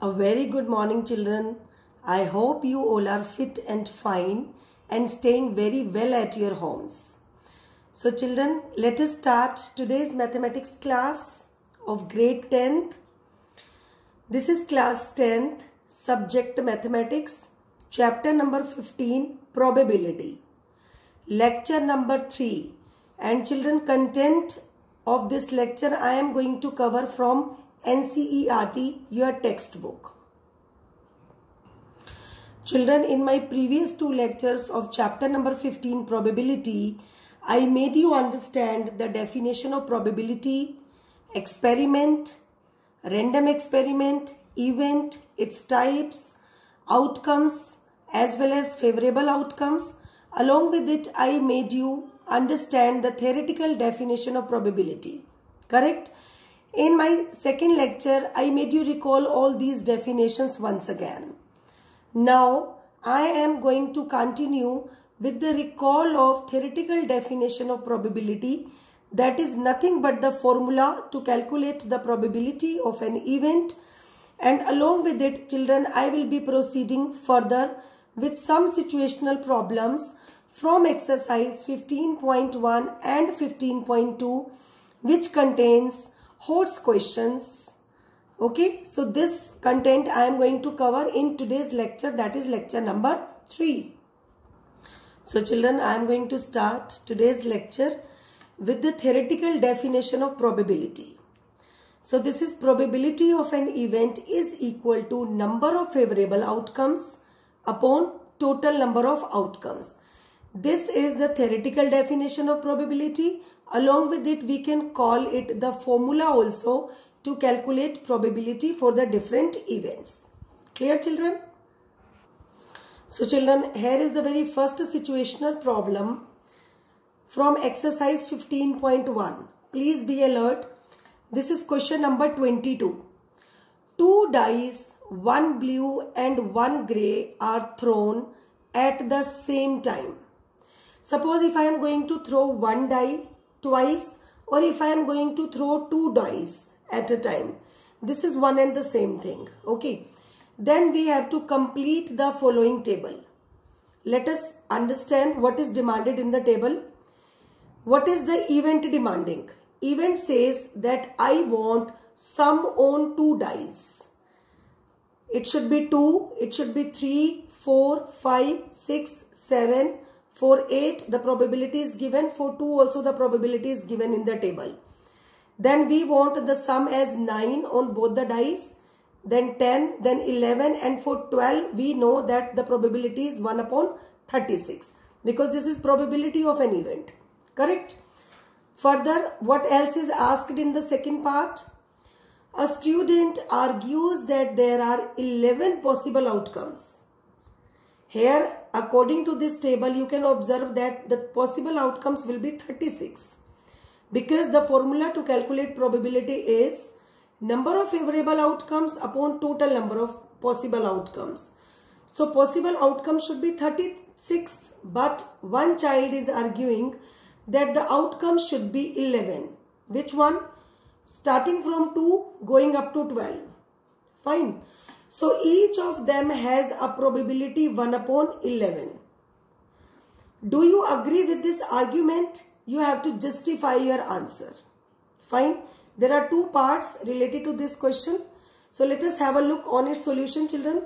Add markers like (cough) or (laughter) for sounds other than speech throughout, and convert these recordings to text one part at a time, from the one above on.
A very good morning, children. I hope you all are fit and fine and staying very well at your homes. So, children, let us start today's mathematics class of grade 10th. This is class 10th, subject mathematics, chapter number 15, probability. Lecture number 3. And children, content of this lecture I am going to cover from NCERT, your textbook. Children, in my previous two lectures of chapter number 15, probability, I made you understand the definition of probability, experiment, random experiment, event, its types, outcomes, as well as favorable outcomes. Along with it, I made you understand the theoretical definition of probability. Correct? In my second lecture, I made you recall all these definitions once again. Now, I am going to continue with the recall of theoretical definition of probability that is nothing but the formula to calculate the probability of an event and along with it children I will be proceeding further with some situational problems from exercise 15.1 and 15.2 which contains HOTS questions. Okay, so this content I am going to cover in today's lecture that is lecture number 3. So children, I am going to start today's lecture with the theoretical definition of probability. So this is probability of an event is equal to number of favorable outcomes upon total number of outcomes. This is the theoretical definition of probability. Along with it, we can call it the formula also to calculate probability for the different events. Clear children? So children, here is the very first situational problem from exercise 15.1. Please be alert. This is question number 22. Two dice, one blue and one grey are thrown at the same time. Suppose if I am going to throw one die twice or if I am going to throw two dice at a time. This is one and the same thing. Okay. Then we have to complete the following table. Let us understand what is demanded in the table. What is the event demanding? Event says that I want sum on two dice. It should be 2, it should be 3, 4, 5, 6, 7, for 8 the probability is given, for 2 also the probability is given in the table. Then we want the sum as 9 on both the dice. Then 10, then 11 and for 12 we know that the probability is 1 upon 36 because this is probability of an event. Correct? Further, what else is asked in the second part? A student argues that there are 11 possible outcomes. Here, according to this table, you can observe that the possible outcomes will be 36. Because the formula to calculate probability is number of favorable outcomes upon total number of possible outcomes. So possible outcomes should be 36 but one child is arguing that the outcomes should be 11. Which one? Starting from 2 going up to 12. Fine. So each of them has a probability 1 upon 11. Do you agree with this argument? You have to justify your answer. Fine. There are two parts related to this question. So let us have a look on its solution children.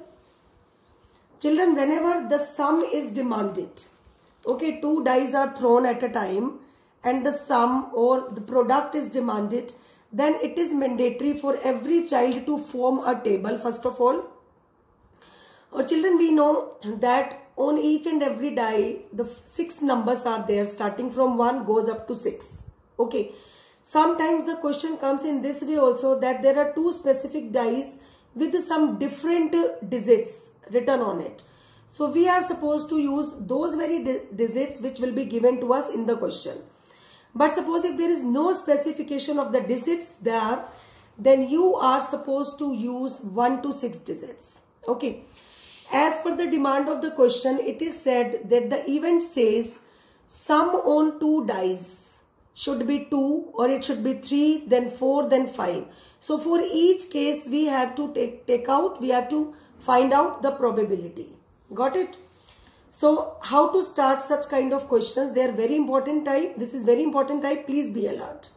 Children, whenever the sum is demanded, okay, two dice are thrown at a time and the sum or the product is demanded, then it is mandatory for every child to form a table first of all. Or children, we know that on each and every die, the six numbers are there starting from 1 goes up to 6. Okay. Sometimes the question comes in this way also that there are two specific dies with some different digits written on it. So we are supposed to use those very digits which will be given to us in the question. But suppose if there is no specification of the digits there, then you are supposed to use 1 to 6 digits. Okay. As per the demand of the question, it is said that the event says sum on two dice should be 2 or it should be 3, then 4, then 5. So for each case we have to take, take out, we have to find out the probability. Got it? So how to start such kind of questions? They are very important type. This is very important type. Please be alert.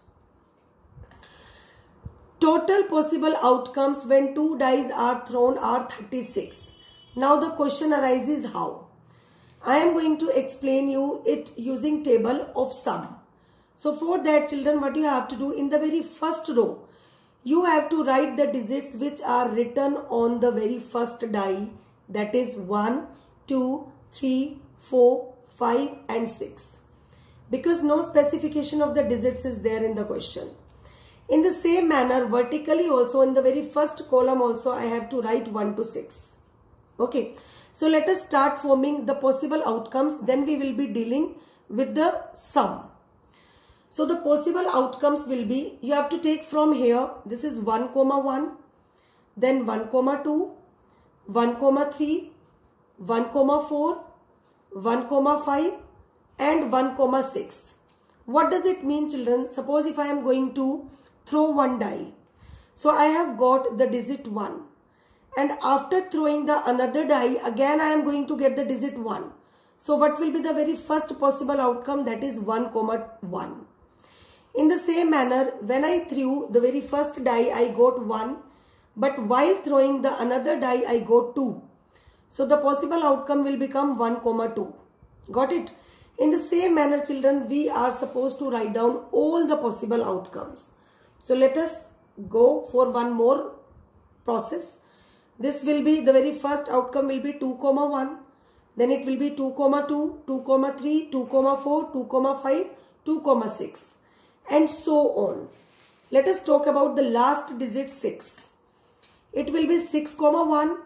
Total possible outcomes when two dice are thrown are 36. Now the question arises how? I am going to explain you it using table of sum. So for that children what you have to do in the very first row you have to write the digits which are written on the very first die that is 1, 2, 3, 4, 5 and 6 because no specification of the digits is there in the question. In the same manner vertically also in the very first column also I have to write 1 to 6. Okay. So let us start forming the possible outcomes. Then we will be dealing with the sum. So the possible outcomes will be, you have to take from here, this is 1 comma 1, then 1 comma 2, 1 comma 3, 1 comma 4, 1 comma 5 and 1 comma 6. What does it mean children? Suppose if I am going to throw one die. So I have got the digit 1 and after throwing the another die again I am going to get the digit 1. So what will be the very first possible outcome that is 1 comma 1. In the same manner when I threw the very first die I got 1 but while throwing the another die I got 2. So the possible outcome will become 1 comma 2. Got it? In the same manner children we are supposed to write down all the possible outcomes. So let us go for one more process. This will be the very first outcome will be 2 comma 1. Then it will be 2 comma 2, 2 comma 3, 2 comma 4, 2 comma 5, 2 comma 6 and so on. Let us talk about the last digit 6. It will be 6 comma 1,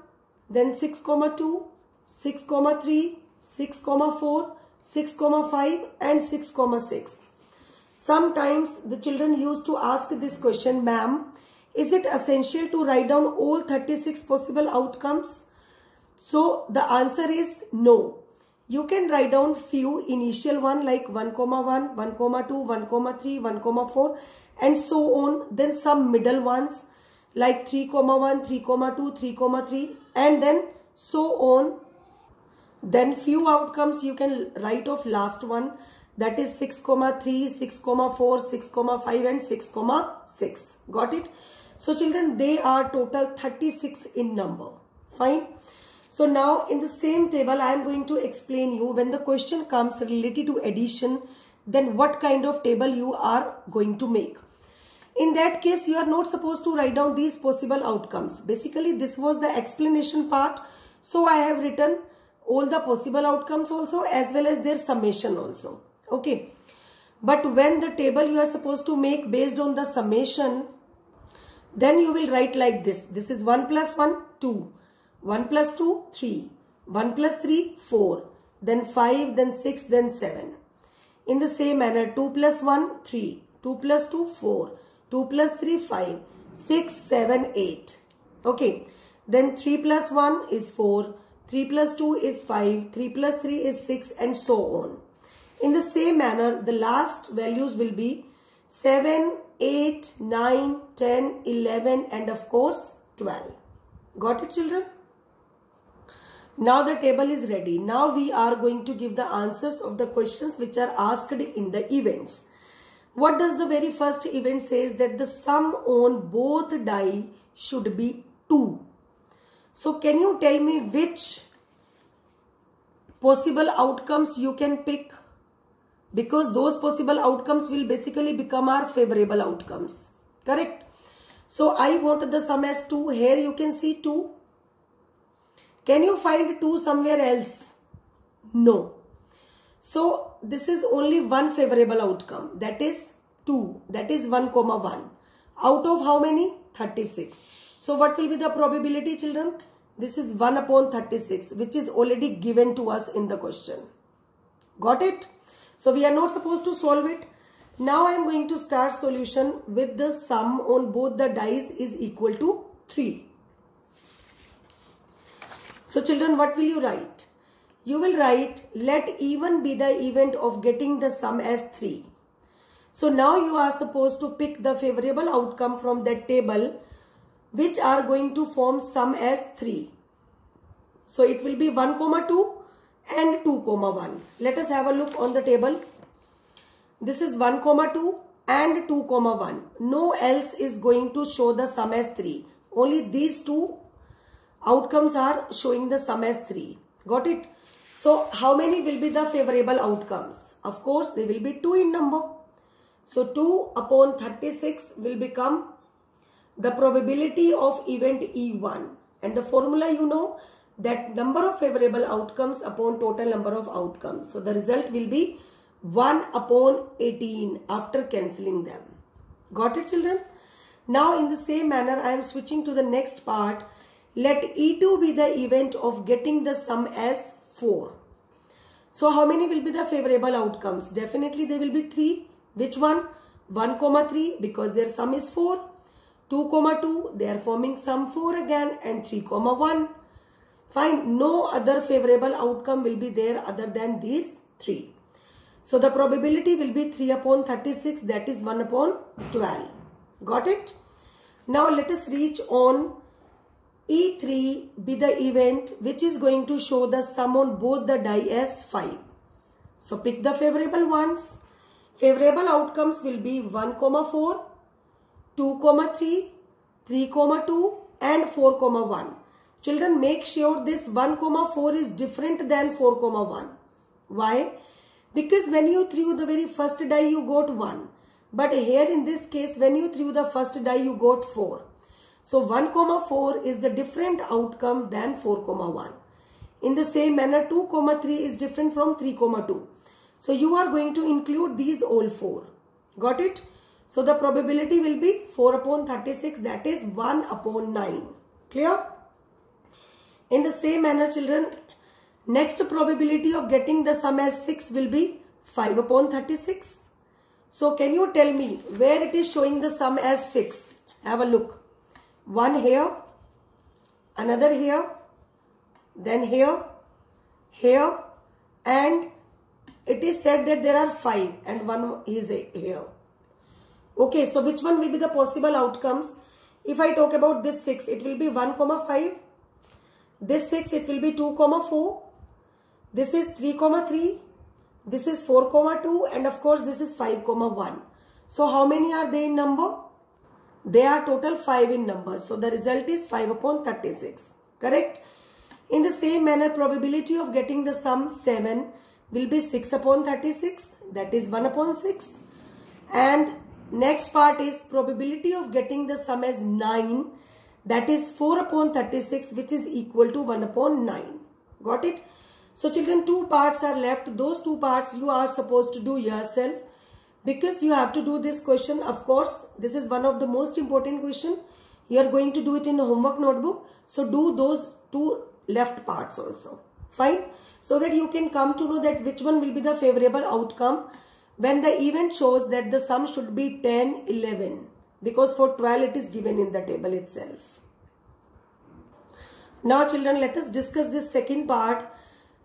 then 6 comma 2, 6 comma 3, 6 comma 4, 6 comma 5 and 6 comma 6. Sometimes the children used to ask this question, ma'am, is it essential to write down all 36 possible outcomes? So the answer is no. You can write down few initial one like 1 comma 1, 1 comma 2, 1 comma 3, 1 comma 4 and so on. Then some middle ones like 3 comma 1, 3 comma 2, 3 comma 3 and then so on. Then few outcomes you can write off last one that is 6 comma 3, 6 comma 4, 6 comma 5 and 6 comma 6. Got it? So children, they are total 36 in number. Fine. So now in the same table, I am going to explain you when the question comes related to addition, then what kind of table you are going to make. In that case, you are not supposed to write down these possible outcomes. Basically, this was the explanation part. So I have written all the possible outcomes also as well as their summation also. Okay. But when the table you are supposed to make based on the summation, then you will write like this. This is 1 plus 1, 2. 1 plus 2, 3. 1 plus 3, 4. Then 5, then 6, then 7. In the same manner, 2 plus 1, 3. 2 plus 2, 4. 2 plus 3, 5. 6, 7, 8. Okay. Then 3 plus 1 is 4. 3 plus 2 is 5. 3 plus 3 is 6 and so on. In the same manner, the last values will be 7, 8, 9, 10, 11 and of course 12. Got it children? Now the table is ready. Now we are going to give the answers of the questions which are asked in the events. What does the very first event says that the sum on both die should be 2. So can you tell me which possible outcomes you can pick? Because those possible outcomes will basically become our favorable outcomes. Correct? So i want the sum as 2 here you can see 2 can you find 2 somewhere else? No so this is only one favorable outcome. That is 2 that is 1 comma 1 out of how many? 36 so what will be the probability children? This is 1 upon 36 which is already given to us in the question. Got it? So we are not supposed to solve it. Now I am going to start solution with the sum on both the dice is equal to 3. So children, what will you write? You will write, let E1 be the event of getting the sum as 3. So now you are supposed to pick the favorable outcome from that table which are going to form sum as 3. So it will be 1 comma 2 and 2 comma 1. Let us have a look on the table. This is 1 comma 2 and 2 comma 1. No else is going to show the sum as 3. Only these two outcomes are showing the sum as 3. Got it? So how many will be the favorable outcomes? Of course, they will be 2 in number. So 2 upon 36 will become the probability of event E1. And the formula you know that number of favorable outcomes upon total number of outcomes. So the result will be 1 upon 18 after cancelling them. Got it children? Now in the same manner I am switching to the next part. Let E2 be the event of getting the sum as 4. So how many will be the favorable outcomes? Definitely there will be 3. Which one? 1 comma 3 because their sum is 4. 2 comma 2 they are forming sum 4 again and 3 comma 1. Fine. No other favorable outcome will be there other than these 3. So the probability will be 3 upon 36 that is 1 upon 12. Got it? Now let us reach on E3 be the event which is going to show the sum on both the die as 5. So pick the favorable ones. Favorable outcomes will be 1 comma 4, 2 comma 3, 3 comma 2 and 4 comma 1. Children make sure this 1 comma 4 is different than 4 comma 1. Why? Because when you threw the very first die you got 1. But here in this case when you threw the first die you got 4. So 1 comma 4 is the different outcome than 4 comma 1. In the same manner 2 comma 3 is different from 3 comma 2. So you are going to include these all 4. Got it? So the probability will be 4 upon 36 that is 1 upon 9. Clear? In the same manner children Next probability of getting the sum as 6 will be 5 upon 36. So can you tell me where it is showing the sum as 6? Have a look. One here, another here, then here, here and it is said that there are 5 and one is here. Okay, so which one will be the possible outcomes? If I talk about this 6, it will be 1 comma 5. This 6, it will be 2 comma 4 this is 3 comma 3. This is 4 comma 2 and of course this is 5 comma 1. So how many are they in number? They are total 5 in number. So the result is 5 upon 36. Correct? In the same manner probability of getting the sum 7 will be 6 upon 36 that is 1 upon 6 and next part is probability of getting the sum as 9 that is 4 upon 36 which is equal to 1 upon 9. Got it? So children, two parts are left. Those two parts you are supposed to do yourself because you have to do this question. Of course, this is one of the most important question. You are going to do it in a homework notebook. So do those two left parts also. Fine. So that you can come to know that which one will be the favorable outcome when the event shows that the sum should be 10, 11. Because for 12 it is given in the table itself. Now children, let us discuss this second part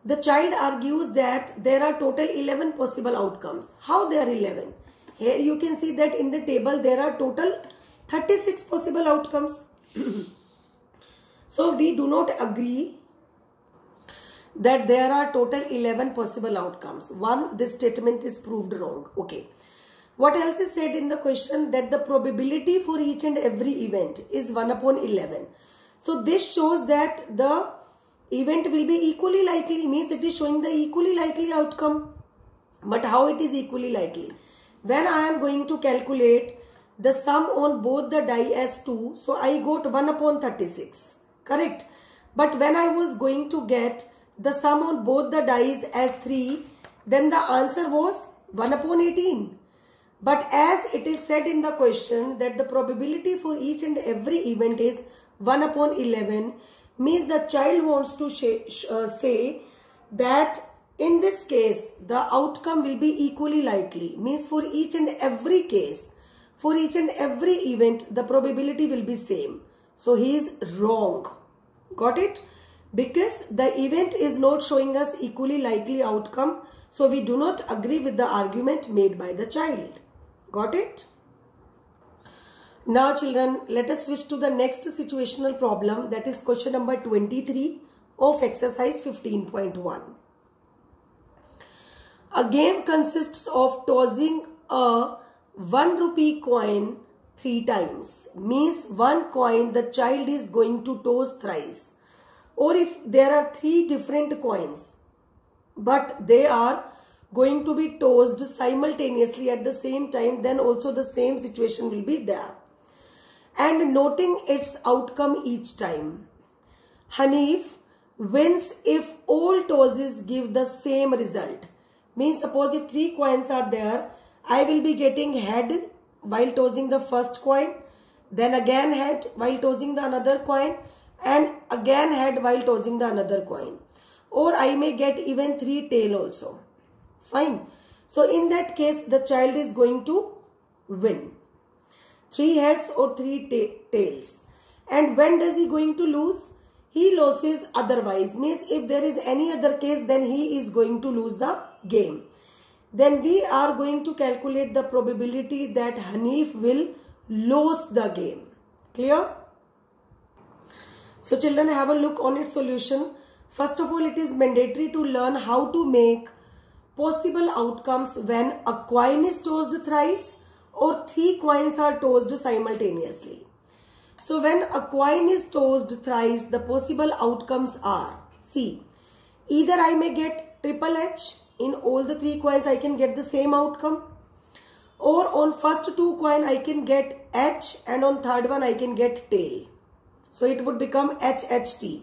the child argues that there are total 11 possible outcomes. How there are 11? Here you can see that in the table there are total 36 possible outcomes. (clears throat) so we do not agree that there are total 11 possible outcomes. One, this statement is proved wrong. Okay. What else is said in the question? That the probability for each and every event is 1 upon 11. So this shows that the event will be equally likely means it is showing the equally likely outcome. But how it is equally likely? When I am going to calculate the sum on both the die as 2, so I got 1 upon 36. Correct? But when I was going to get the sum on both the dies as 3, then the answer was 1 upon 18. But as it is said in the question that the probability for each and every event is 1 upon 11, means the child wants to uh, say that in this case the outcome will be equally likely. Means for each and every case for each and every event the probability will be same. So he is wrong. Got it? Because the event is not showing us equally likely outcome so we do not agree with the argument made by the child. Got it? Now children, let us switch to the next situational problem that is question number 23 of exercise 15.1. A game consists of tossing a 1 rupee coin three times. Means one coin the child is going to toss thrice. Or if there are three different coins but they are going to be tossed simultaneously at the same time then also the same situation will be there and noting its outcome each time. Hanif wins if all tosses give the same result. Means suppose if three coins are there, I will be getting head while tossing the first coin, then again head while tossing the another coin and again head while tossing the another coin. Or I may get even three tail also. Fine. So in that case, the child is going to win three heads or three ta tails. And when does he going to lose? He loses otherwise. Means if there is any other case, then he is going to lose the game. Then we are going to calculate the probability that Hanif will lose the game. Clear? So children have a look on its solution. First of all, it is mandatory to learn how to make possible outcomes when a coin is tossed thrice or three coins are tossed simultaneously. So when a coin is tossed thrice, the possible outcomes are, see, either I may get triple H, in all the three coins I can get the same outcome, or on first two coin I can get H and on third one I can get tail. So it would become HHT.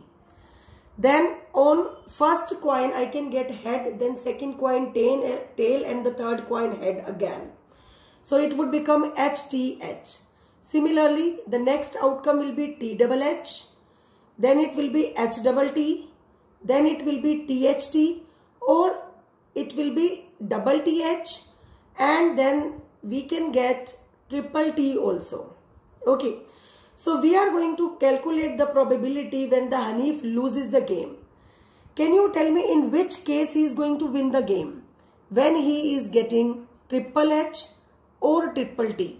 Then on first coin I can get head, then second coin tail, tail and the third coin head again. So it would become HTH. Similarly, the next outcome will be T double H. Then it will be H double T. Then it will be THT or it will be double TH and then we can get triple T also. Okay. So we are going to calculate the probability when the Hanif loses the game. Can you tell me in which case he is going to win the game? When he is getting triple H or triple T.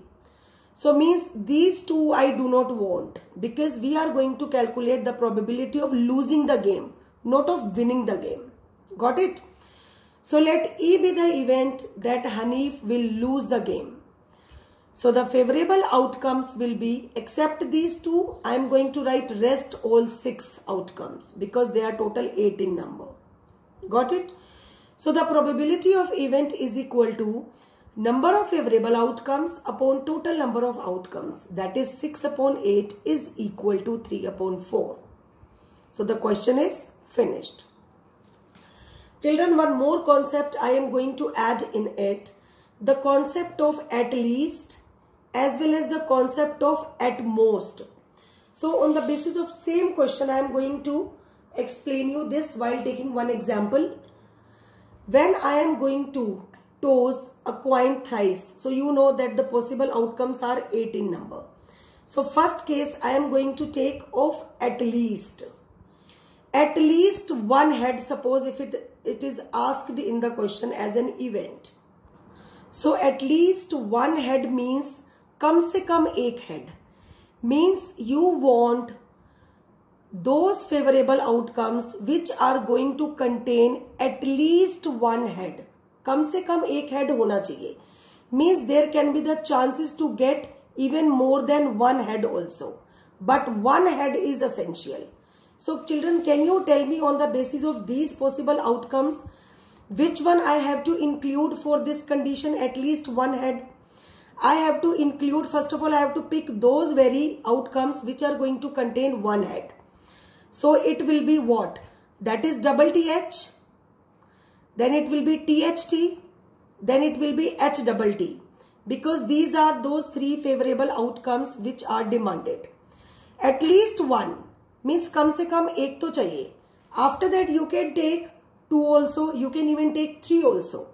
So means these two I do not want because we are going to calculate the probability of losing the game, not of winning the game. Got it? So let E be the event that Hanif will lose the game. So the favorable outcomes will be, except these two, I am going to write rest all six outcomes because they are total 8 in number. Got it? So the probability of event is equal to number of favorable outcomes upon total number of outcomes that is 6 upon 8 is equal to 3 upon 4. So the question is finished. Children, one more concept I am going to add in it. The concept of at least as well as the concept of at most. So on the basis of same question, I am going to explain you this while taking one example. When I am going to toes a coin thrice. So you know that the possible outcomes are 8 in number. So first case I am going to take of at least. At least one head suppose if it, it is asked in the question as an event. So at least one head means come se come ek head. Means you want those favorable outcomes which are going to contain at least one head. कम से कम एक head होना चाहिए। Means there can be the chances to get even more than one head also but one head is essential so children can you tell me on the basis of these possible outcomes which one I have to include for this condition at least one head I have to include first of all I have to pick those very outcomes which are going to contain one head so it will be what that is double T H then it will be THT, then it will be H double T because these are those three favorable outcomes which are demanded. At least one means come se come ek to chahiye. After that you can take two also, you can even take three also.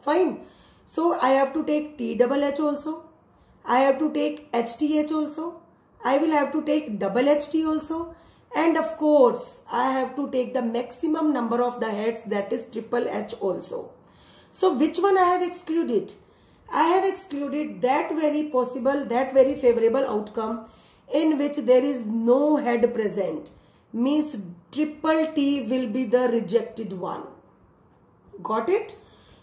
Fine. So I have to take T double H also. I have to take HTH also. I will have to take double HT also and of course, I have to take the maximum number of the heads that is triple H also. So which one I have excluded? I have excluded that very possible, that very favorable outcome in which there is no head present. Means triple T will be the rejected one. Got it?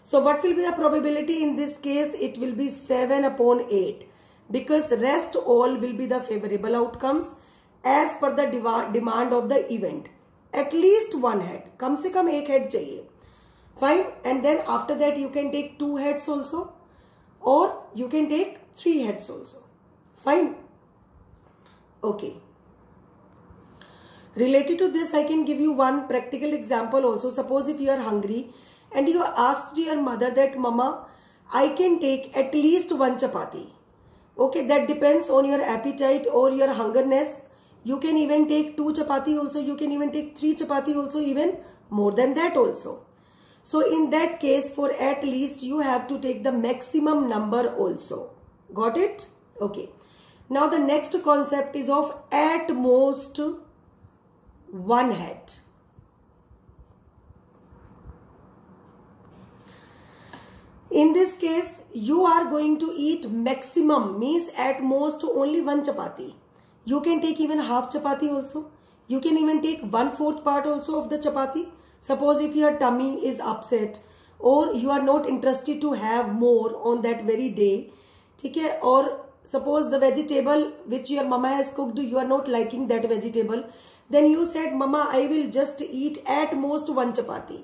So what will be the probability in this case? It will be 7 upon 8 because rest all will be the favorable outcomes as per the demand of the event. At least one head. Come se come ek head chahiye. Fine. And then after that you can take two heads also or you can take three heads also. Fine. Okay. Related to this, I can give you one practical example also. Suppose if you are hungry and you asked your mother that, Mama, I can take at least one chapati. Okay, that depends on your appetite or your hungerness. You can even take two chapati also. You can even take three chapati also, even more than that also. So in that case, for at least, you have to take the maximum number also. Got it? Okay. Now the next concept is of at most one head. In this case, you are going to eat maximum means at most only one chapati. You can take even half chapati also. You can even take one fourth part also of the chapati. Suppose if your tummy is upset or you are not interested to have more on that very day. Okay? Or suppose the vegetable which your mama has cooked, you are not liking that vegetable. Then you said, Mama, I will just eat at most one chapati.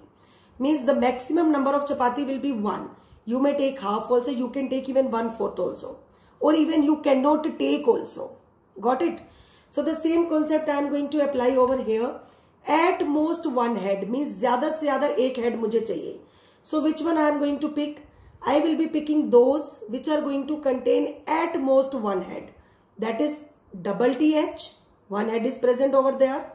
Means the maximum number of chapati will be one. You may take half also. You can take even one fourth also. Or even you cannot take also. Got it? So the same concept I am going to apply over here. At most one head means zyada se zyada ek head mujhe chahiye. So which one I am going to pick? I will be picking those which are going to contain at most one head. That is double TH. One head is present over there.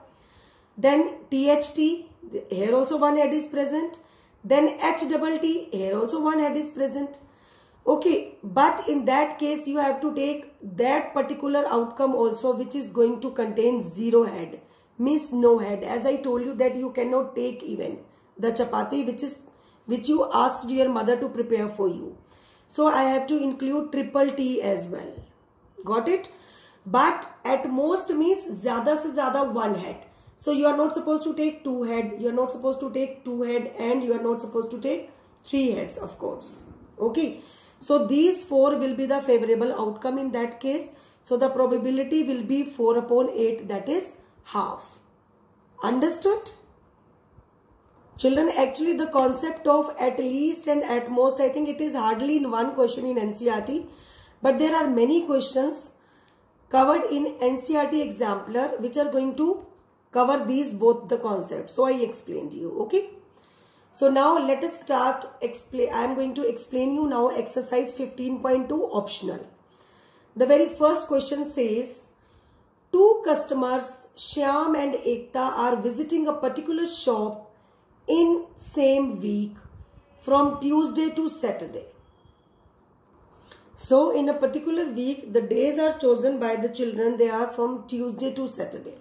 Then THT. Here also one head is present. Then H double T, here also one head is present. Okay, but in that case you have to take that particular outcome also which is going to contain zero head. Means no head. As I told you that you cannot take even the chapati which is which you asked your mother to prepare for you. So I have to include triple T as well. Got it? But at most means zyada se zyada one head. So you are not supposed to take two head, you are not supposed to take two head and you are not supposed to take three heads of course. Okay. So these four will be the favorable outcome in that case. So the probability will be 4 upon 8 that is half. Understood? Children, actually the concept of at least and at most, I think it is hardly in one question in NCERT. But there are many questions covered in NCERT exemplar which are going to cover these both the concepts. So I explained you. Okay. So now let us start explain. I am going to explain you now exercise 15.2 optional. The very first question says two customers Shyam and Ekta are visiting a particular shop in same week from Tuesday to Saturday. So in a particular week, the days are chosen by the children. They are from Tuesday to Saturday.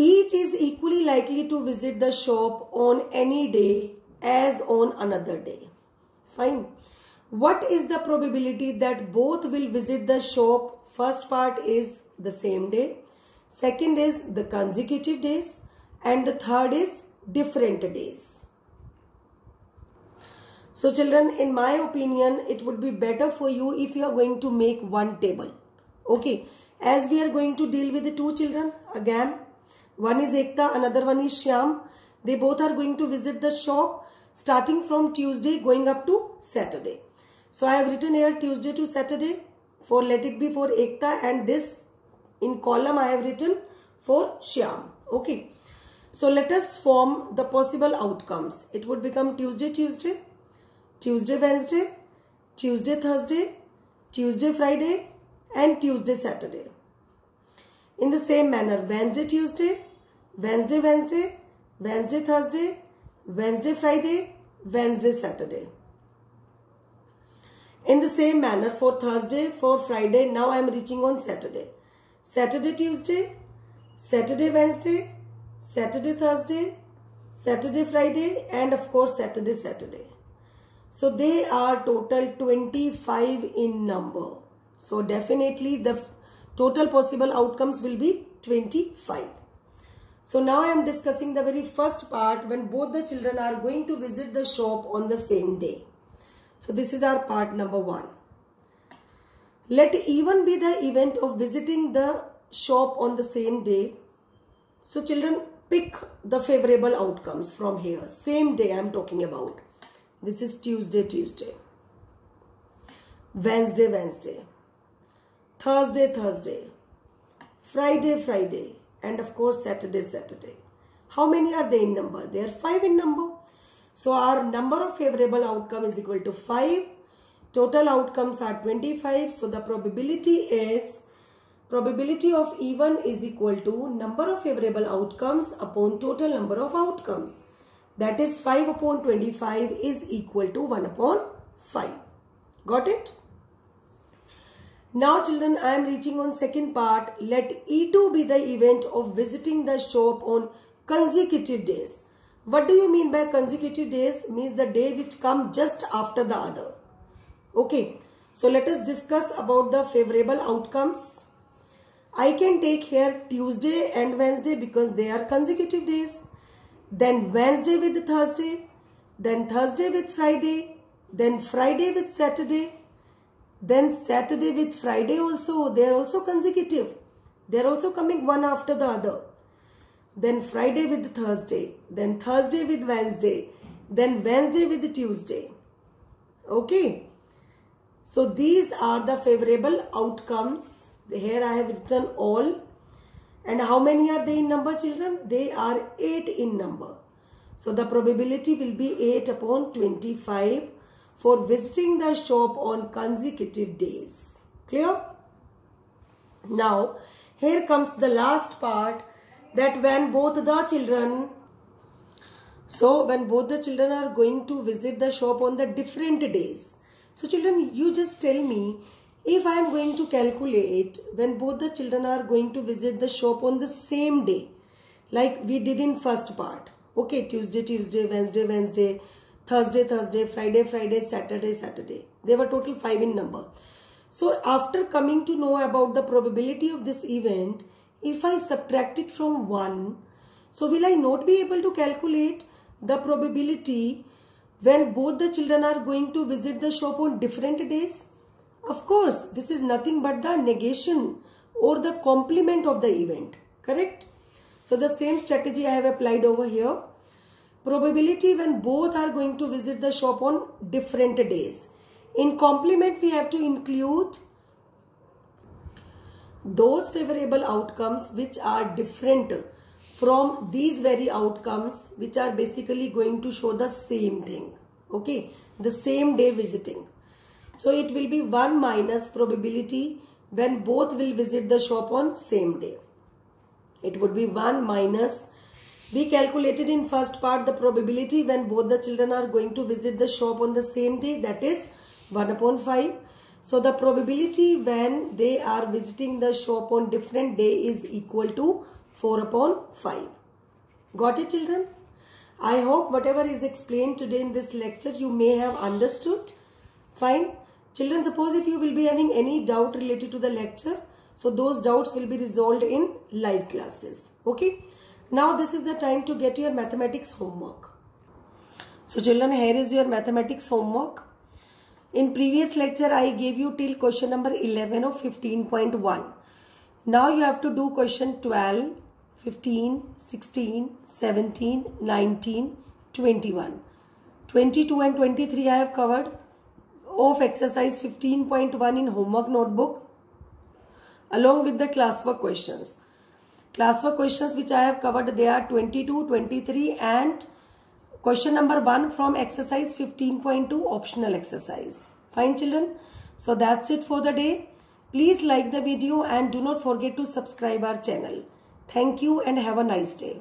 Each is equally likely to visit the shop on any day as on another day. Fine. What is the probability that both will visit the shop? First part is the same day. Second is the consecutive days. And the third is different days. So children, in my opinion, it would be better for you if you are going to make one table. Okay. As we are going to deal with the two children, again, one is Ekta, another one is Shyam. They both are going to visit the shop starting from Tuesday going up to Saturday. So I have written here Tuesday to Saturday for let it be for Ekta and this in column I have written for Shyam. Okay. So let us form the possible outcomes. It would become Tuesday, Tuesday, Tuesday, Wednesday, Tuesday, Thursday, Tuesday, Friday and Tuesday, Saturday. In the same manner, Wednesday, Tuesday, Wednesday, Wednesday, Wednesday, Thursday, Wednesday, Friday, Wednesday, Saturday. In the same manner for Thursday, for Friday, now I am reaching on Saturday. Saturday, Tuesday, Saturday, Wednesday, Saturday, Thursday, Saturday, Friday and of course Saturday, Saturday. So they are total 25 in number. So definitely the total possible outcomes will be 25. So now I am discussing the very first part when both the children are going to visit the shop on the same day. So this is our part number one. Let E1 be the event of visiting the shop on the same day. So children pick the favorable outcomes from here. Same day I am talking about. This is Tuesday, Tuesday. Wednesday, Wednesday. Thursday, Thursday. Friday, Friday. And of course Saturday, Saturday. How many are they in number? They are 5 in number. So our number of favorable outcome is equal to 5. Total outcomes are 25. So the probability is probability of E1 is equal to number of favorable outcomes upon total number of outcomes. That is 5 upon 25 is equal to 1 upon 5. Got it? Now children, I am reaching on second part. Let E2 be the event of visiting the shop on consecutive days. What do you mean by consecutive days? Means the day which come just after the other. Okay. So let us discuss about the favorable outcomes. I can take here Tuesday and Wednesday because they are consecutive days. Then Wednesday with Thursday. Then Thursday with Friday. Then Friday with Saturday. Then Saturday with Friday also. They are also consecutive. They are also coming one after the other. Then Friday with Thursday. Then Thursday with Wednesday. Then Wednesday with Tuesday. Okay. So these are the favorable outcomes here I have written all. And how many are they in number children? They are 8 in number. So the probability will be 8 upon 25 for visiting the shop on consecutive days. Clear? Now, here comes the last part that when both the children so when both the children are going to visit the shop on the different days. So children, you just tell me if I am going to calculate when both the children are going to visit the shop on the same day, like we did in first part, okay, Tuesday, Tuesday, Wednesday, Wednesday, Thursday, Thursday, Friday, Friday, Saturday, Saturday. They were total five in number. So after coming to know about the probability of this event, if I subtract it from 1, so will I not be able to calculate the probability when both the children are going to visit the shop on different days? Of course, this is nothing but the negation or the complement of the event. Correct? So the same strategy I have applied over here. Probability when both are going to visit the shop on different days. In complement, we have to include those favorable outcomes which are different from these very outcomes which are basically going to show the same thing. Okay, the same day visiting. So it will be 1 minus probability when both will visit the shop on same day. It would be 1 minus we calculated in first part the probability when both the children are going to visit the shop on the same day that is 1 upon 5. So the probability when they are visiting the shop on different day is equal to 4 upon 5. Got it children? I hope whatever is explained today in this lecture you may have understood. Fine. Children, suppose if you will be having any doubt related to the lecture, so those doubts will be resolved in live classes. Okay. Now this is the time to get your mathematics homework. So children, here is your mathematics homework. In previous lecture, I gave you till question number 11 of 15.1. Now you have to do question 12, 15, 16, 17, 19, 21. 22 and 23 I have covered of exercise 15.1 in homework notebook along with the classwork questions. Classwork questions which I have covered they are 22, 23 and question number 1 from exercise 15.2 optional exercise. Fine children. So that's it for the day. Please like the video and do not forget to subscribe our channel. Thank you and have a nice day.